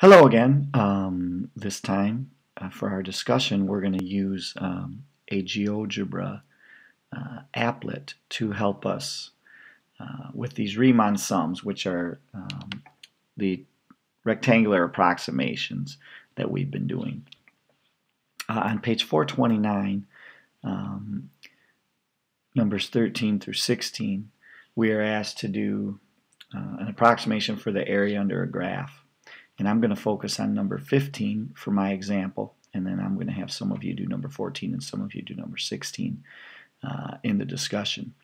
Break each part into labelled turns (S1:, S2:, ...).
S1: Hello again. Um, this time uh, for our discussion we're going to use um, a GeoGebra uh, applet to help us uh, with these Riemann sums which are um, the rectangular approximations that we've been doing. Uh, on page 429 um, numbers 13 through 16 we are asked to do uh, an approximation for the area under a graph. And I'm going to focus on number 15 for my example, and then I'm going to have some of you do number 14 and some of you do number 16 uh, in the discussion.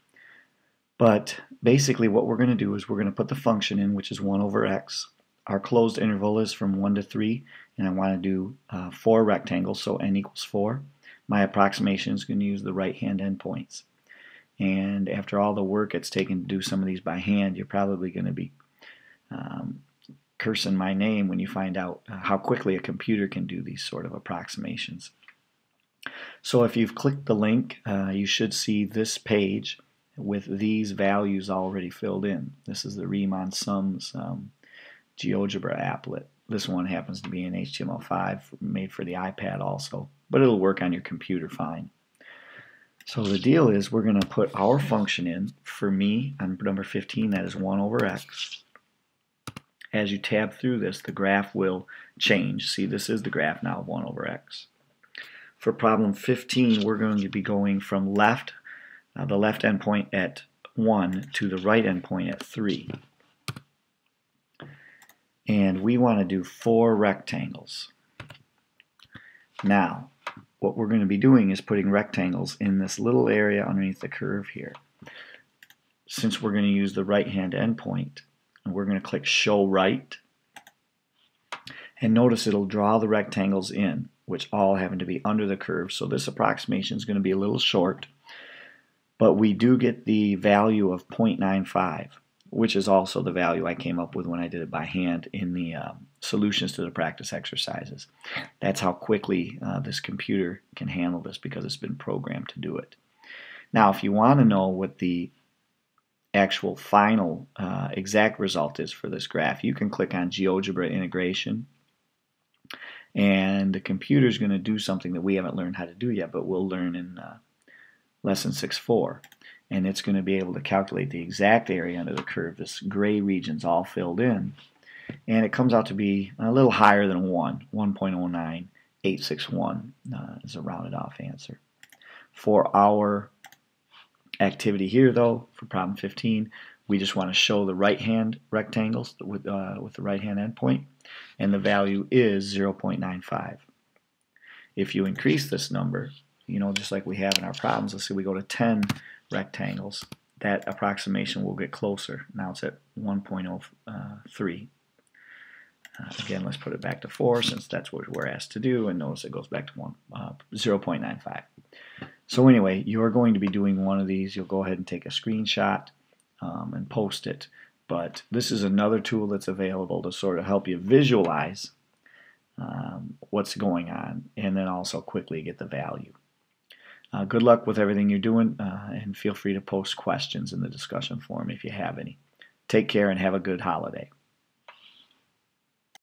S1: But basically what we're going to do is we're going to put the function in, which is 1 over x. Our closed interval is from 1 to 3, and I want to do uh, 4 rectangles, so n equals 4. My approximation is going to use the right-hand endpoints. And after all the work it's taken to do some of these by hand, you're probably going to be um, cursing my name when you find out uh, how quickly a computer can do these sort of approximations. So if you've clicked the link, uh, you should see this page with these values already filled in. This is the Riemann sums um, GeoGebra applet. This one happens to be in HTML5 made for the iPad also, but it'll work on your computer fine. So the deal is we're going to put our function in. For me, on number 15, that is 1 over x as you tab through this, the graph will change. See, this is the graph now of 1 over x. For problem 15, we're going to be going from left, uh, the left endpoint at 1 to the right endpoint at 3. And we want to do four rectangles. Now, what we're going to be doing is putting rectangles in this little area underneath the curve here. Since we're going to use the right-hand endpoint, and we're going to click show right and notice it'll draw the rectangles in which all happen to be under the curve so this approximation is going to be a little short but we do get the value of 0.95 which is also the value I came up with when I did it by hand in the uh, solutions to the practice exercises. That's how quickly uh, this computer can handle this because it's been programmed to do it. Now if you want to know what the actual final uh, exact result is for this graph, you can click on GeoGebra integration and the computer is going to do something that we haven't learned how to do yet, but we'll learn in uh, lesson 6.4. And it's going to be able to calculate the exact area under the curve. This gray region's all filled in. And it comes out to be a little higher than 1, 1.09861 uh, is a rounded off answer. For our activity here though for problem 15 we just want to show the right hand rectangles with, uh, with the right hand endpoint and the value is 0.95 if you increase this number you know just like we have in our problems let's say we go to 10 rectangles that approximation will get closer. Now it's at 1.03 uh, again let's put it back to 4 since that's what we're asked to do and notice it goes back to 1 uh, 0.95 so anyway, you're going to be doing one of these. You'll go ahead and take a screenshot um, and post it. But this is another tool that's available to sort of help you visualize um, what's going on and then also quickly get the value. Uh, good luck with everything you're doing uh, and feel free to post questions in the discussion forum if you have any. Take care and have a good holiday.